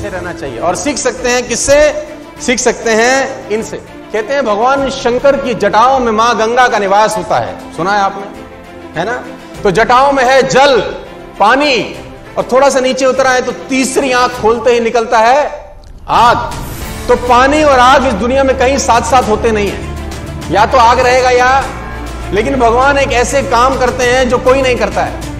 कैसे रहना चाहिए? और सीख सकते हैं किससे? सीख सकते हैं इनसे। कहते हैं, भगवान शंकर की जटाओं में माँ गंगा का निवास होता है। सुना है आपने? है ना? तो जटाओं में है जल, पानी, और थोड़ा सा नीचे उतरा है तो तीसरी आँख खोलते ही निकलता है आग। तो पानी और आग इस दुनिया में कहीं साथ साथ होते नहीं है। या तो आग रहेगा या, लेकिन भगवान एक ऐसे काम करते हैं जो कोई नहीं करता है।